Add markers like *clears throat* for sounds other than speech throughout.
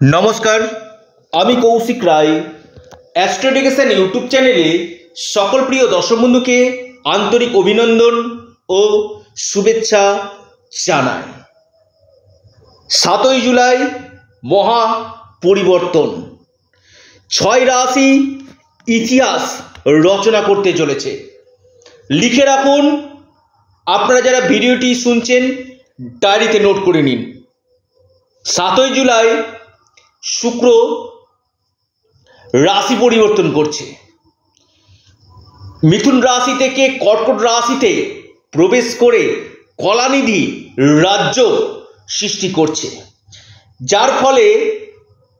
নমস্কার, আমি কৌশিক রায়। অ্যাস্ট্রোডিকেশন ইউটিউব চ্যানেলে সকল প্রিয় দর্শক বন্ধুকে আন্তরিক অভিনন্দন ও শুভেচ্ছা জানাই। সাতই জুলাই মহা পরিবর্তন। ছয় রাশি ইতিহাস রচনা করতে চলেছে। লিখে রাখুন, আপনারা যারা ভিডিওটি শুনছেন, ডায়েরিতে নোট করে নিন। সাতই জুলাই শুক্র রাশি পরিবর্তন করছে। মিথুন রাশি থেকে কর্কট রাশিতে প্রবেশ করে কলানিধি রাজ্য সৃষ্টি করছে। যার ফলে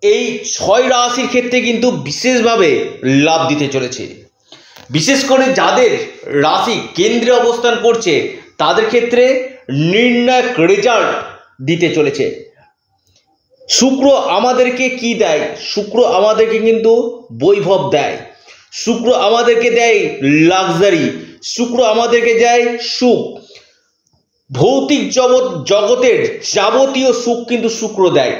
এই ছয় রাশির ক্ষেত্রে কিন্তু বিশেষভাবে লাভ দিতে চলেছে। বিশেষ করে যাদের রাশি কেন্দ্রে অবস্থান করছে, তাদের ক্ষেত্রে নির্ণায়ক রেজাল্ট দিতে চলেছে। শুক্র আমাদেরকে কি দেয়? শুক্র আমাদেরকে কিন্তু বৈভব দেয়। শুক্র আমাদেরকে দেয় লাক্সারি শুক্র আমাদেরকে দেয় সুখ। ভৌতিক জগৎ, জগতের যাবতীয় সুখ কিন্তু শুক্র দেয়।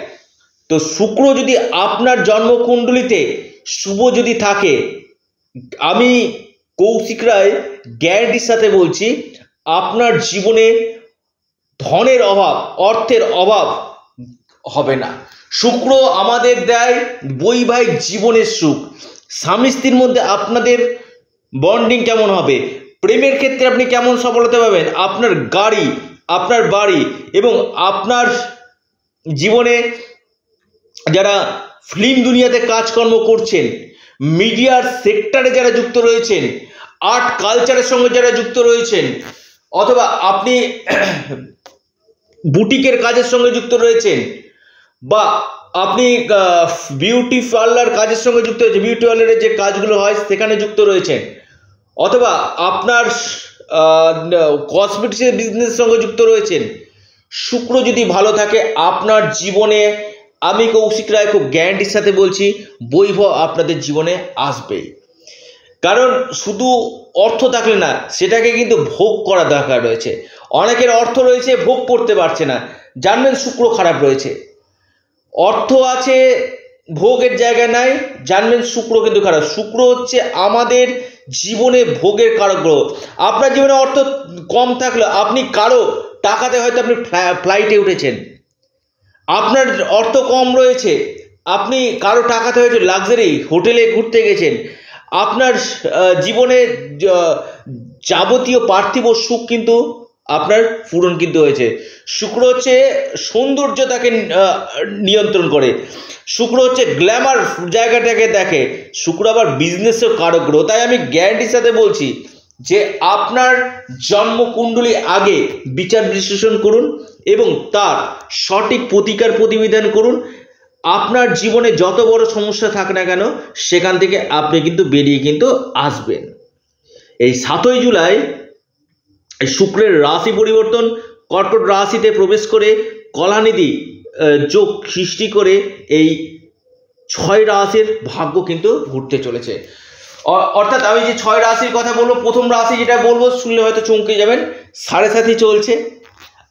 তো শুক্র যদি আপনার জন্মকুণ্ডলিতে শুভ যদি থাকে, আমি কৌশিক রায় গ্যারান্টির সাথে বলছি, আপনার জীবনে ধনের অভাব, অর্থের অভাব হবে না। শুক্র আমাদের দেয় বৈবাহিক জীবনের সুখ। স্বামী স্ত্রীর মধ্যে আপনাদের বন্ডিং কেমন হবে? প্রেমের ক্ষেত্রে আপনি কেমন সফলতা পাবেন? আপনার গাড়ি, আপনার বাড়ি এবং আপনার জীবনে যারা ফিল্ম দুনিয়াতে কাজকর্ম করছেন মিডিয়ার সেক্টরে যারা যুক্ত রয়েছেন আর্ট কালচারের সঙ্গে যারা যুক্ত রয়েছেন, অথবা আপনি *clears throat* বুটিকের কাজের সঙ্গে যুক্ত রয়েছেন বা আপনি বিউটি পার্লার কাজের সঙ্গে যুক্ত রয়েছে বিউটি পার্লারের যে কাজগুলো হয় সেখানে যুক্ত রয়েছেন, অথবা আপনার কসমেটিক্সের বিজনেসের সঙ্গে যুক্ত রয়েছেন, শুক্র যদি ভালো থাকে, আপনার জীবনে, আমি কৌশিক রায় খুব গ্যারান্টির সাথে বলছি, বৈভব আপনাদের জীবনে আসবেই কারণ শুধু অর্থ থাকলে না, সেটাকে কিন্তু ভোগ করা দরকার রয়েছে। অনেকের অর্থ রয়েছে, ভোগ করতে পারছে না। জানবেন শুক্র খারাপ রয়েছে। অর্থ আছে, ভোগের জায়গায় নাই, জানবেন শুক্র কিন্তু খারাপ। শুক্র হচ্ছে আমাদের জীবনে ভোগের কারক গ্রহ। আপনার জীবনে অর্থ কম থাকলে আপনি কারও টাকাতে হয়তো আপনি ফ্লাইটে উঠেছেন। আপনার অর্থ কম রয়েছে, আপনি কারও টাকাতে হয়তো লাক্সারি হোটেলে ঘুরতে গেছেন। আপনার জীবনে যাবতীয় পার্থিব সুখ কিন্তু আপনার পূরণ কিন্তু হয়েছে। শুক্র হচ্ছে সৌন্দর্যতাকে নিয়ন্ত্রণ করে। শুক্র হচ্ছে গ্ল্যামার জায়গাটাকে দেখে। শুক্র আবার বিজনেসের কারক গ্রহ। তাই আমি গ্যারান্টির সাথে বলছি যে আপনার জন্মকুণ্ডলী আগে বিচার বিশ্লেষণ করুন এবং তার সঠিক প্রতিকার প্রতিবিধান করুন। আপনার জীবনে যত বড় সমস্যা থাক না কেন, সেখান থেকে আপনি কিন্তু বেরিয়ে কিন্তু আসবেন। এই সাতই জুলাই শুক্রের রাশি পরিবর্তন, কর্কট রাশিতে প্রবেশ করে কলানিধি যোগ সৃষ্টি করে এই ছয় রাশির ভাগ্য কিন্তু ঘুরতে চলেছে। অর্থাৎ আমি যে ছয় রাশির কথা বলব, প্রথম রাশি যেটা বলব, শুনলে হয়তো চমকে যাবেন, সাড়ে সাথে চলছে।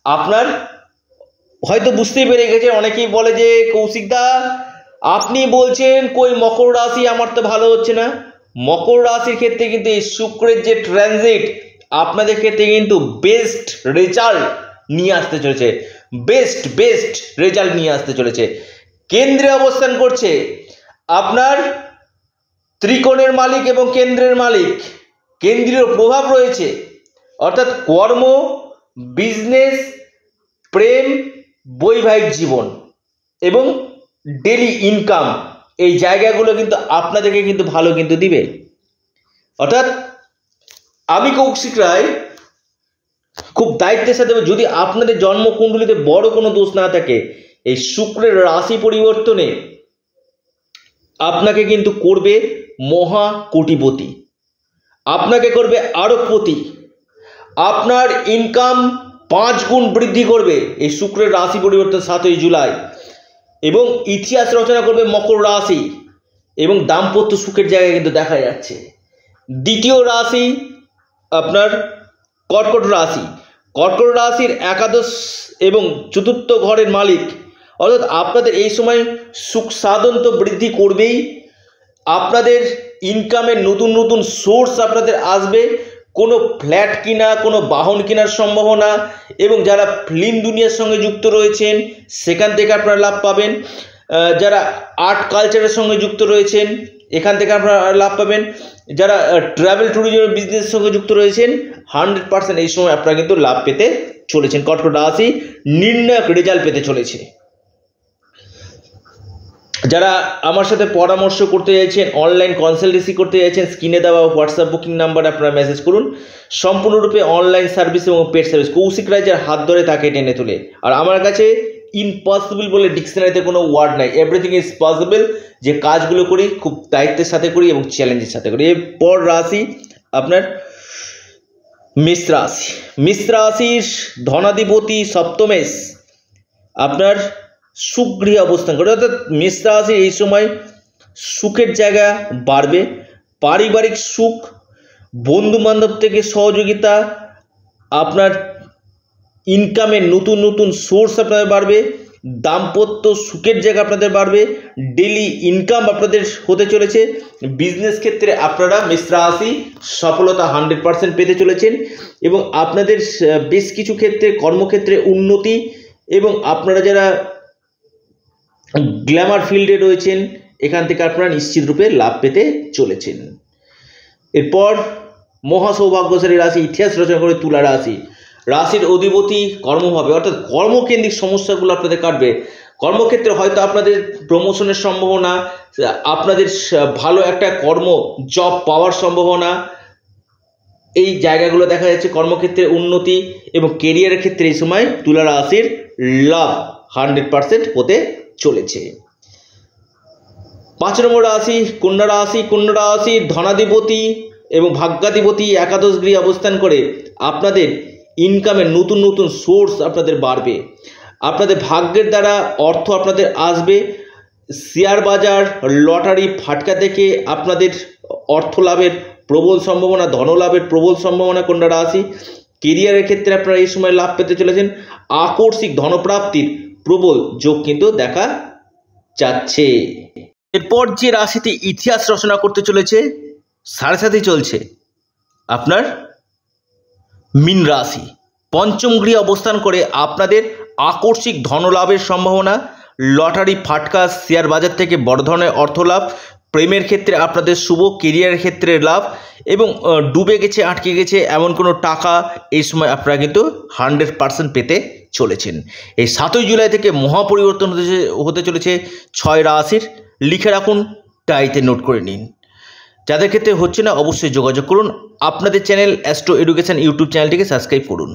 আপনার হয়তো বুঝতেই পেরে গেছে অনেকেই বলে যে কৌশিকদা আপনি বলছেন কই মকর রাশি, আমার তো ভালো হচ্ছে না। মকর রাশির ক্ষেত্রে কিন্তু এই শুক্রের যে ট্রানজিট আপনাদের ক্ষেত্রে কিন্তু বেস্ট রেজাল্ট নিয়ে আসতে চলেছে। বেস্ট বেস্ট রেজাল্ট নিয়ে আসতে চলেছে। কেন্দ্রে অবস্থান করছে আপনার ত্রিকোণের মালিক এবং কেন্দ্রের মালিক। কেন্দ্রীয় প্রভাব রয়েছে। অর্থাৎ কর্ম বিজনেস প্রেম, বৈবাহিক জীবন এবং ডেলি ইনকাম এই জায়গাগুলো কিন্তু আপনাদেরকে কিন্তু ভালো কিন্তু দিবে। অর্থাৎ আমি কৌশিক রায়, খুব দায়িত্বের সাথে যদি আপনাদের জন্মকুণ্ডলিতে বড় কোনো দোষ না থাকে, এই শুক্রের রাশি পরিবর্তনে আপনাকে কিন্তু করবে মহা কোটিপতি আপনাকে করবে আরবপতি আপনার ইনকাম পাঁচ গুণ বৃদ্ধি করবে এই শুক্রের রাশি পরিবর্তন সাতই জুলাই। এবং ইতিহাস রচনা করবে মকর রাশি। এবং দাম্পত্য সুখের জায়গায় কিন্তু দেখা যাচ্ছে। দ্বিতীয় রাশি আপনার কর্কট রাশি। কর্কট রাশির একাদশ এবং চতুর্থ ঘরের মালিক। অর্থাৎ আপনাদের এই সময় সুখ সাধন তো বৃদ্ধি করবেই। আপনাদের ইনকামের নতুন নতুন সোর্স আপনাদের আসবে। কোনো ফ্ল্যাট কিনা, কোনো বাহন কেনার সম্ভাবনা এবং যারা ফিল্ম দুনিয়ার সঙ্গে যুক্ত রয়েছেন, সেখান থেকে আপনারা লাভ পাবেন। যারা আর্ট কালচারের সঙ্গে যুক্ত রয়েছেন এখান থেকে আপনারা লাভ পাবেন। যারা ট্রাভেল ট্যুরিজম বিজনেসের সঙ্গে যুক্ত রয়েছেন হান্ড্রেড পার্সেন্ট এই সময় আপনারা কিন্তু লাভ পেতে চলেছেন। কটকট রাশি নির্ণায়ক রেজাল্ট পেতে চলেছে। যারা আমার সাথে পরামর্শ করতে চাইছেন অনলাইন কনসালটেন্সি করতে চাইছেন স্ক্রিনে দেওয়া হোয়াটসঅ্যাপ বুকিং নাম্বার আপনারা মেসেজ করুন। সম্পূর্ণরূপে অনলাইন সার্ভিস এবং পেড সার্ভিস কৌশিক রায় যার হাত ধরে তাকে টেনে তোলে। আর আমার কাছে ইম্পসিবল বলে ডিকশনারিতে কোনো ওয়ার্ড নাই। এভরিথিং ইজ পসিবল যে কাজগুলো করি, খুব দায়িত্বের সাথে করি এবং চ্যালেঞ্জের সাথে করি। এরপর রাশি, আপনার মিশ্র রাশি। মিশ্র রাশির ধনাধিপতি সপ্তমেশ আপনার সুগৃহে অবস্থান করে। অর্থাৎ মিশ্র রাশি এই সময় সুখের জায়গা বাড়বে। পারিবারিক সুখ বন্ধু বান্ধব থেকে সহযোগিতা, আপনার ইনকামের নতুন নতুন সোর্স আপনাদের বাড়বে, দাম্পত্য সুখের জায়গা আপনাদের বাড়বে ডেলি ইনকাম আপনাদের হতে চলেছে বিজনেস ক্ষেত্রে আপনারা মিশ্র রাশি সফলতা হান্ড্রেড পার্সেন্ট পেতে চলেছেন এবং আপনাদের বেশ কিছু ক্ষেত্রে কর্মক্ষেত্রে উন্নতি এবং আপনারা যারা গ্ল্যামার ফিল্ডে রয়েছেন, এখান থেকে আপনারা নিশ্চিত রূপে লাভ পেতে চলেছেন। এরপর মহা সৌভাগ্যশালী রাশি, ইতিহাস রচনা করে তুলা রাশি। রাশির অধিপতি কর্মভাবে, অর্থাৎ কর্মকেন্দ্রিক সমস্যাগুলো আপনাদের কাটবে। কর্মক্ষেত্রে হয়তো আপনাদের প্রমোশনের সম্ভাবনা, আপনাদের ভালো একটা কর্ম জব পাওয়ার সম্ভাবনা, এই জায়গাগুলো দেখা যাচ্ছে কর্মক্ষেত্রে উন্নতি এবং কেরিয়ারের ক্ষেত্রে এই সময় তুলা রাশির লাভ হান্ড্রেড পার্সেন্ট হতে চলেছে। পাঁচ নম্বর রাশি, কন্যা রাশি, কন্যা রাশির ধনাধিপতি এবং ভাগ্যাধিপতি একাদশ গৃহে অবস্থান করে, আপনাদের ইনকামের নতুন নতুন সোর্স আপনাদের বাড়বে। আপনাদের ভাগ্যের দ্বারা অর্থ আপনাদের আসবে। শেয়ার বাজার লটারি ফাটকা থেকে আপনাদের অর্থ লাভের প্রবল সম্ভাবনা ধনলাভের প্রবল সম্ভাবনা কন্যা রাশি কেরিয়ারের ক্ষেত্রে আপনারা এই সময় লাভ পেতে চলেছেন। আকস্মিক ধনপ্রাপ্তির প্রবল যোগ কিন্তু দেখা যাচ্ছে। এরপর যে রাশিটি ইতিহাস রচনা করতে চলেছে, সাড়ে সাথে চলছে। আপনার মিন রাশি। পঞ্চম গৃহে অবস্থান করে আপনাদের আকস্মিক ধনলাভের সম্ভাবনা। লটারি, ফাটকা, শেয়ার বাজার থেকে বড় ধরনের অর্থ লাভ প্রেমের ক্ষেত্রে আপনাদের শুভ কেরিয়ারের ক্ষেত্রে লাভ এবং ডুবে গেছে, আটকে গেছে এমন কোনো টাকা এই সময় আপনারা কিন্তু হান্ড্রেড পার্সেন্ট পেতে চলেছেন। এই সাতই জুলাই থেকে মহাপরিবর্তন হতে হতে চলেছে ছয় রাশির। লিখে রাখুন, ডায়েরিতে নোট করে নিন। যাদের ক্ষেত্রে হচ্ছে না, অবশ্যই যোগাযোগ করুন। আপনাদের চ্যানেল অ্যাস্ট্রো এডুকেশান ইউটিউব চ্যানেলটিকে সাবস্ক্রাইব করুন।